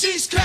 She's coming.